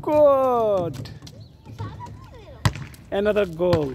Good. Another goal.